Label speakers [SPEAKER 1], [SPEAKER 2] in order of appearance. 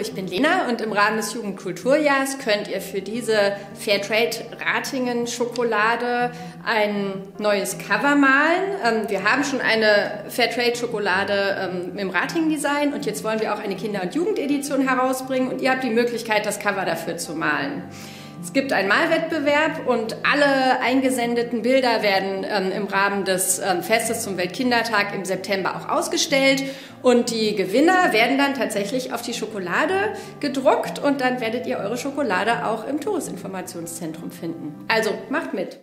[SPEAKER 1] ich bin Lena und im Rahmen des Jugendkulturjahrs könnt ihr für diese Fairtrade Ratingen Schokolade ein neues Cover malen. Ähm, wir haben schon eine Fairtrade Schokolade ähm, im Ratingen Design und jetzt wollen wir auch eine Kinder- und Jugendedition herausbringen und ihr habt die Möglichkeit, das Cover dafür zu malen. Es gibt einen Malwettbewerb und alle eingesendeten Bilder werden ähm, im Rahmen des ähm, Festes zum Weltkindertag im September auch ausgestellt. Und die Gewinner werden dann tatsächlich auf die Schokolade gedruckt und dann werdet ihr eure Schokolade auch im Touristinformationszentrum finden. Also macht mit!